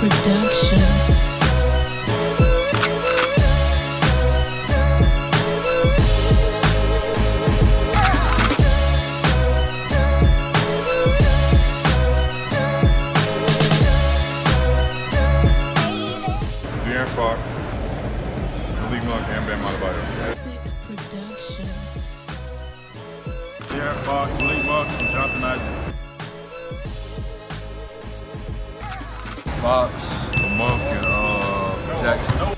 Productions. De'Aaron Fox, Malik Monk, and Bam Adebayo. Classic Productions. De'Aaron Fox, Malik Monk, and Jonathan Isaac. Fox, Monk, and uh, Jackson.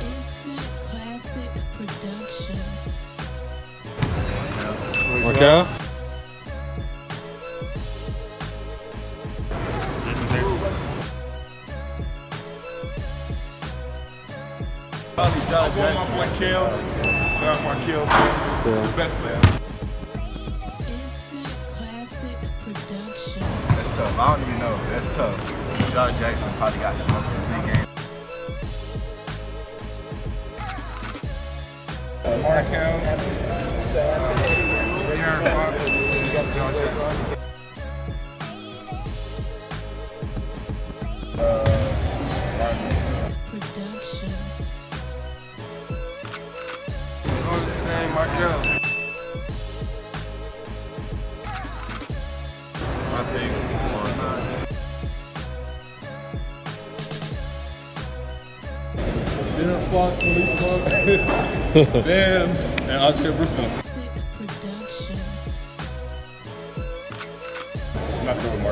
Instant Classic Productions. Markelle? Jayson Tatum. I my boy Kel. Shout out my Kel, man. The best player. Instant Classic Productions. That's tough. I don't even know. That's tough. Josh Jackson probably got the most complete game. Markelle. De'Aaron Fox. Josh Jackson. my girl. I think one nine. De'Aaron Fox, Malik Monk, Bam, and Isaac Briscoe. Productions. I'm not doing